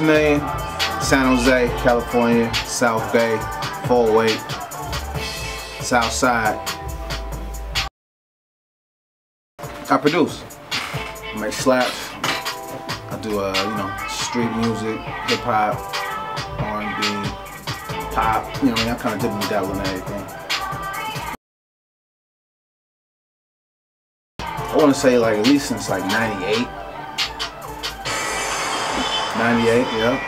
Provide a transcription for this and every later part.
Million, San Jose, California, South Bay, 408, South Side. I produce. I make slaps. I do uh, you know, street music, hip hop, R&B, pop, you know, I, kind of dip and dabble in everything. I want to say like at least since like 98. 98, yeah.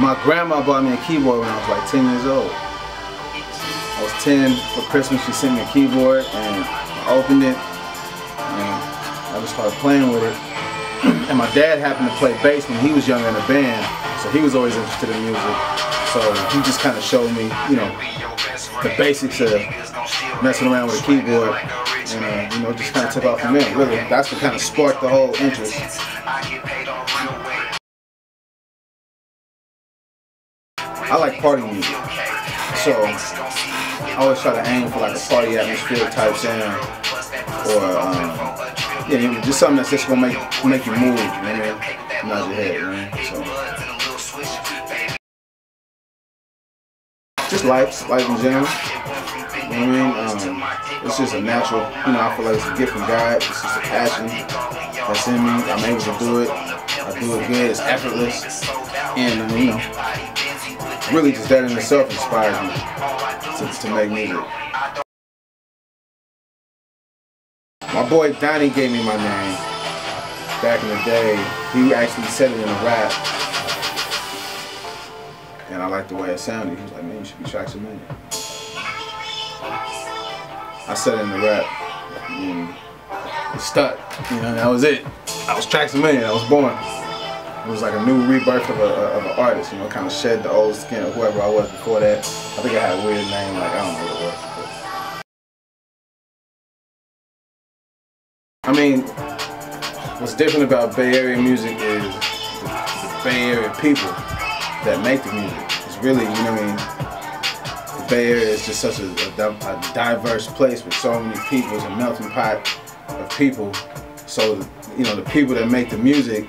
My grandma bought me a keyboard when I was like 10 years old. I was 10 for Christmas, she sent me a keyboard and I opened it and I just started playing with it. and my dad happened to play bass when he was younger in a band, so he was always interested in music. So he just kind of showed me, you know, the basics of messing around with a keyboard and uh, you know just kind of took off from there. Really, that's what kind of sparked the whole interest. I like party music, so I always try to aim for like a party atmosphere type sound, or um, yeah, just something that's just gonna make make you move, you know what I mean? Your head, man. So just life, life in general. You know what I mean? Um, it's just a natural, you know, I feel like it's a gift from God. It's just a passion that's in me. I'm able to do it. I do it good. It's effortless. And, you know, really just that in itself inspires me to, to make music. My boy Donnie gave me my name back in the day. He actually said it in a rap. And I liked the way it sounded. He was like, man, you should be Traxamillion. I said in the rap. And it stuck. You know, that was it. I was Traxamillion. I was born. It was like a new rebirth of, a, of an artist, you know, kind of shed the old skin of whoever I was before that. I think I had a weird name, like, I don't know what it was. I mean, what's different about Bay Area music is the, the Bay Area people that make the music. It's really, you know what I mean? Bay Area is just such a, a, a diverse place with so many people. It's a melting pot of people. So, you know, the people that make the music,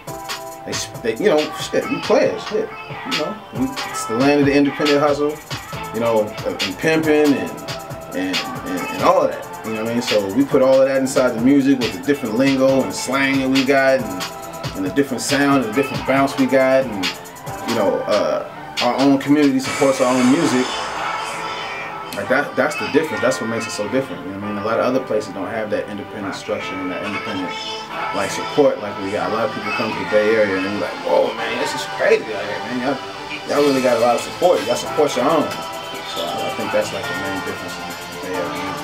they, they you know, shit, we players, shit. You know, it's the land of the independent hustle, you know, and pimping and, and, and, and all of that. You know what I mean? So we put all of that inside the music with the different lingo and slang that we got and, and the different sound and the different bounce we got and, you know, uh, our own community supports our own music. Like that, that's the difference. That's what makes it so different. You know what I mean? A lot of other places don't have that independent structure and that independent like support like we got. A lot of people come to the Bay Area and they're like, whoa man, this is crazy out here, man. Y'all, y'all really got a lot of support. Y'all support your own. So I think that's like the main difference in the Bay Area.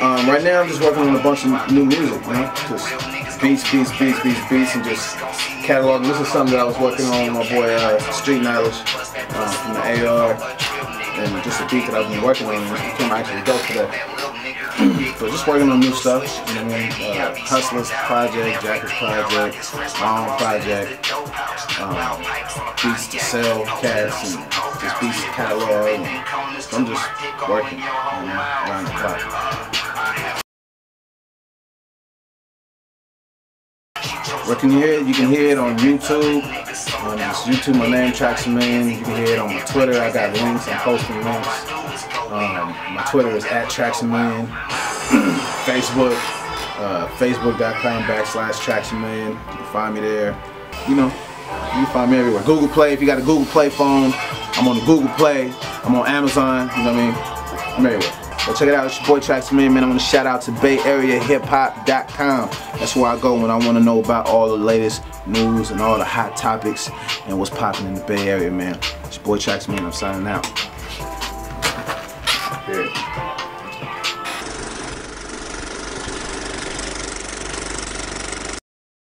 Um, right now I'm just working on a bunch of new music, you know, just beats, beats, beats, beats, beats, and just cataloging. This is something that I was working on with my boy uh, Street Knowledge uh, from the AR, and just a beat that I've been working on, and it's become actually dope today. so just working on new stuff, you know? Uh, Hustlers Project, Jackers Project, my own project, um, beats to sell, cats, and just beats to catalog. I'm just working, you know, around the clock. Where can you can hear it on YouTube. On YouTube, my name Tracks You can hear it on my Twitter. I got links. I'm posting links. Um, my Twitter is at Tracks Facebook, uh, Facebook.com backslash Tracks You can find me there. You know, you can find me everywhere. Google Play. If you got a Google Play phone, I'm on Google Play. I'm on Amazon. You know what I mean? I'm everywhere. Go check it out. It's your boy Tracks Man. Man, I want to shout out to BayAreaHipHop.com. That's where I go when I want to know about all the latest news and all the hot topics and what's popping in the Bay Area, man. It's your boy Tracks Man. I'm signing out. Yeah.